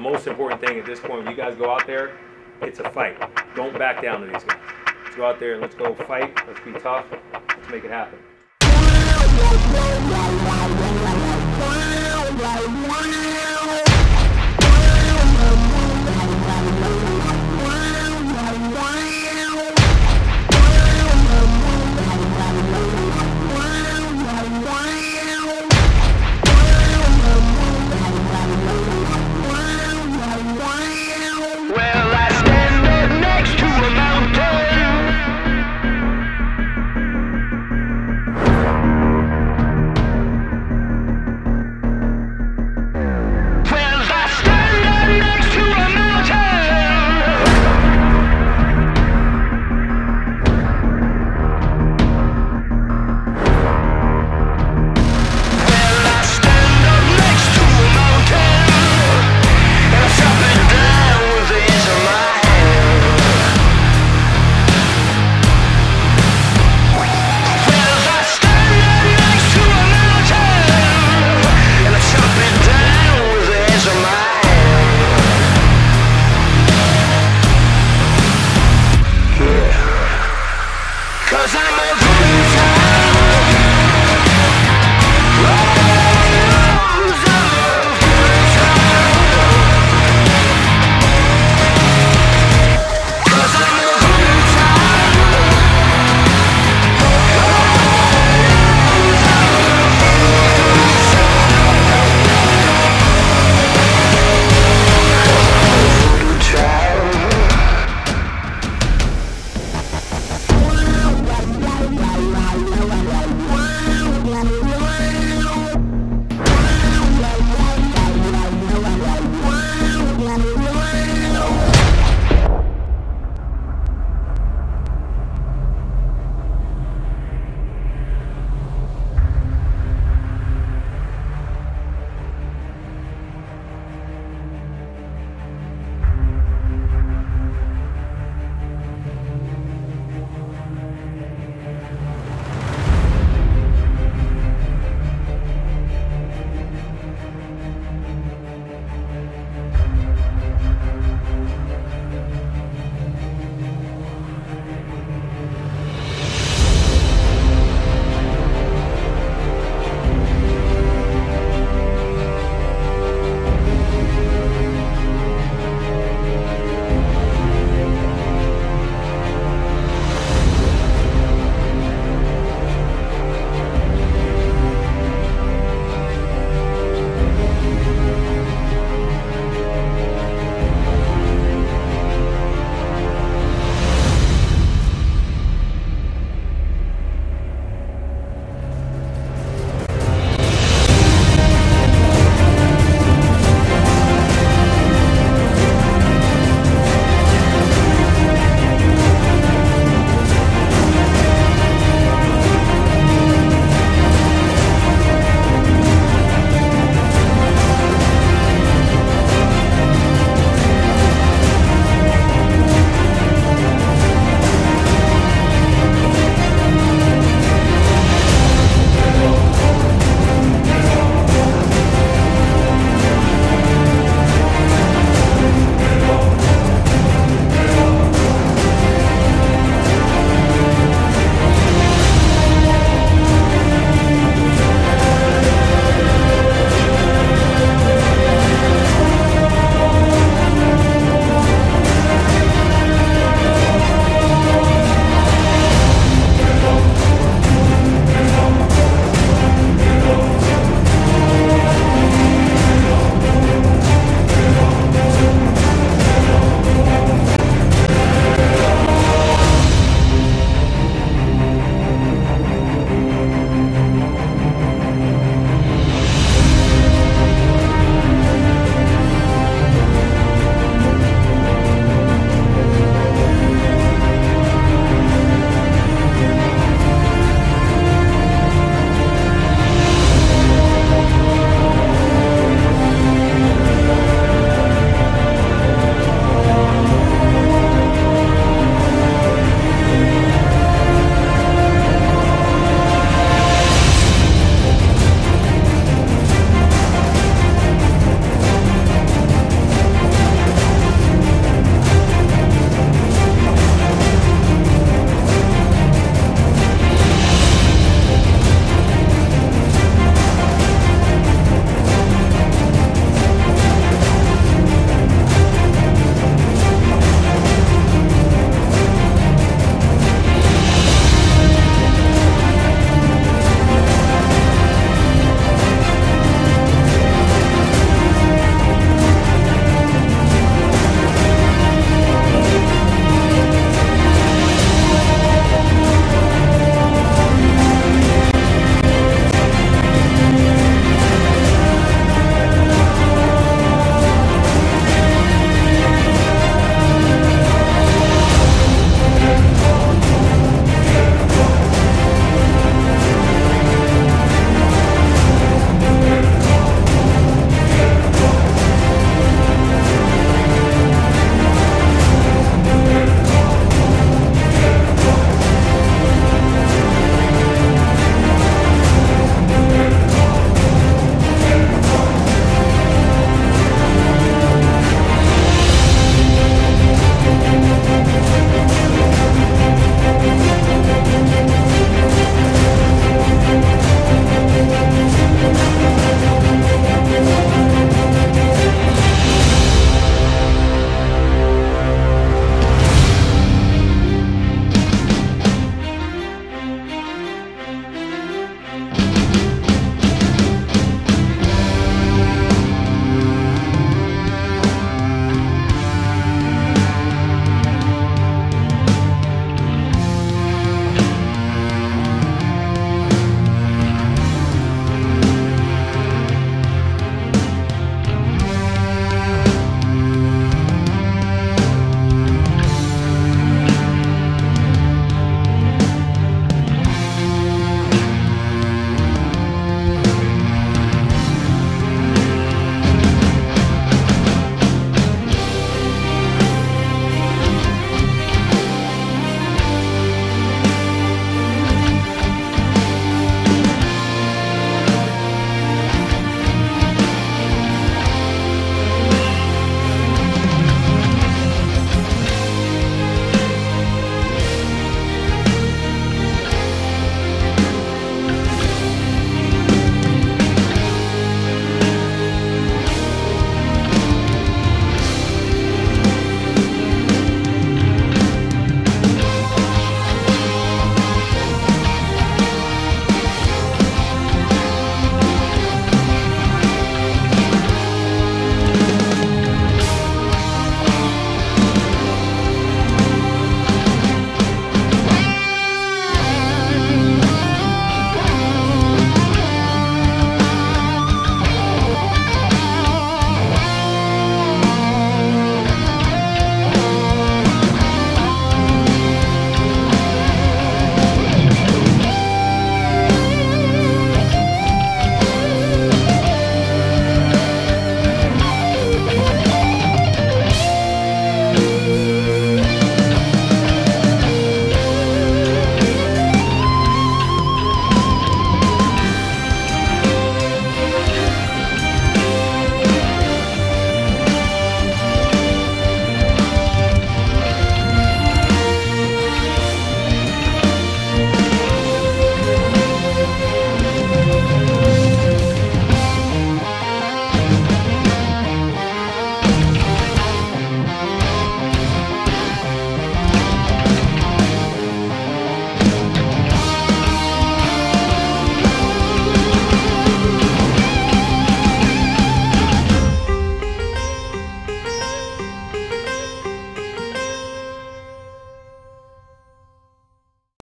Most important thing at this point, when you guys go out there, it's a fight. Don't back down to these guys. Let's go out there. and Let's go fight. Let's be tough. Let's make it happen. Wow.